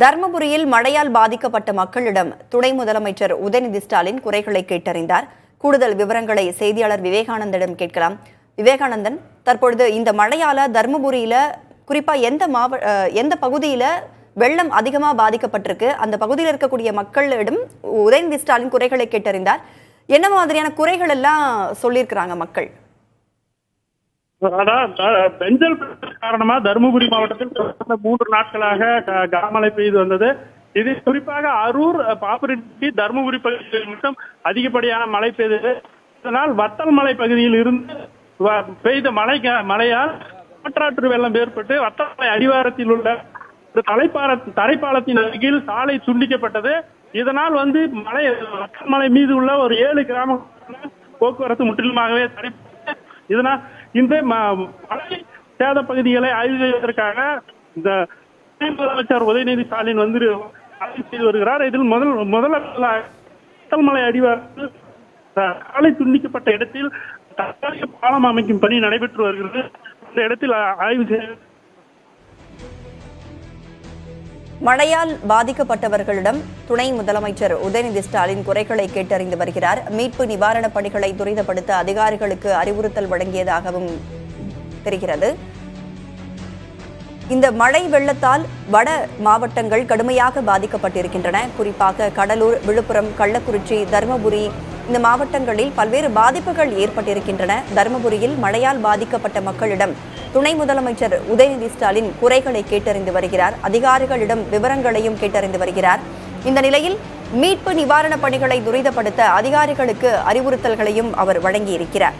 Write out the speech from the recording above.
தர்மபுரியில் மழையால் பாதிக்கப்பட்ட மக்களிடம் துணை முதலமைச்சர் உதயநிதி ஸ்டாலின் குறைகளை கேட்டறிந்தார். கூடுதல் விவரங்களை செய்தியாளர் விவேகானந்தனிடம் கேட்கலாம். விவேகானந்தன் தற்பொழுது இந்த மழையால தருமபுரியில குறிப்பா எந்த மாவ எந்த பகுதியில வெள்ளம் அதிகமா பாதிக்கப்பட்டிருக்கு? அந்த பகுதியில் இருக்கக்கூடிய மக்களிடம் உதயநிதி ஸ்டாலின் குறைகளை கேட்டறிந்தார். என்ன மாதிரியான குறைகள் எல்லாம் சொல்லியிருக்கிறாங்க மக்கள்? பெஞ்சல் காரணமா தருமபுரி மாவட்டத்தில் மூன்று நாட்களாக கனமழை பெய்து வந்தது. இது குறிப்பாக அரூர் பாப்பரட்டி தருமபுரி பகுதியில் மட்டும் அதிகப்படியான மழை பெய்தது. இதனால் வத்தல் மலை பகுதியில் இருந்து பெய்த மழை மழையால் காற்றாற்று வெள்ளம் ஏற்பட்டு வத்தமலை அடிவாரத்தில் உள்ள தலைப்பால தரைப்பாலத்தின் அருகில் சாலை துண்டிக்கப்பட்டது. இதனால் வந்து மலை வத்தமலை மலை மீது உள்ள ஒரு ஏழு கிராம போக்குவரத்து முற்றிலுமாகவே தடை இதனால் இந்த ம- மழை சேத பகுதிகளை ஆய்வு செய்வதற்காக இந்த துணை முதலமைச்சர் உதயநிதி ஸ்டாலின் வந்து ஆய்வு செய்து வருகிறார். இதில் முதல் முதல்ல மலை அடிவாரத்தில் சாலை துண்டிக்கப்பட்ட இடத்தில் தற்காலிக பாலம் அமைக்கும் பணி நடைபெற்று வருகிறது. இந்த இடத்தில் ஆய்வு செய்ய மழையால் பாதிக்கப்பட்டவர்களிடம் துணை முதலமைச்சர் உதயநிதி ஸ்டாலின் குறைகளை கேட்டறிந்து வருகிறார். மீட்பு நிவாரணப் பணிகளை துரிதப்படுத்த அதிகாரிகளுக்கு அறிவுறுத்தல் வழங்கியதாகவும் தெரிகிறது. இந்த மழை வெள்ளத்தால் வட மாவட்டங்கள் கடுமையாக பாதிக்கப்பட்டிருக்கின்றன. குறிப்பாக கடலூர் விழுப்புரம் கள்ளக்குறிச்சி தருமபுரி இந்த மாவட்டங்களில் பல்வேறு பாதிப்புகள் ஏற்பட்டிருக்கின்றன. தருமபுரியில் மழையால் பாதிக்கப்பட்ட மக்களிடம் துணை முதலமைச்சர் உதயநிதி ஸ்டாலின் குறைகளை கேட்டறிந்து வருகிறார். அதிகாரிகளிடம் விவரங்களையும் கேட்டறிந்து வருகிறார். இந்த நிலையில் மீட்பு நிவாரணப் பணிகளை துரிதப்படுத்த அதிகாரிகளுக்கு அறிவுறுத்தல்களையும் அவர் வழங்கியிருக்கிறார்.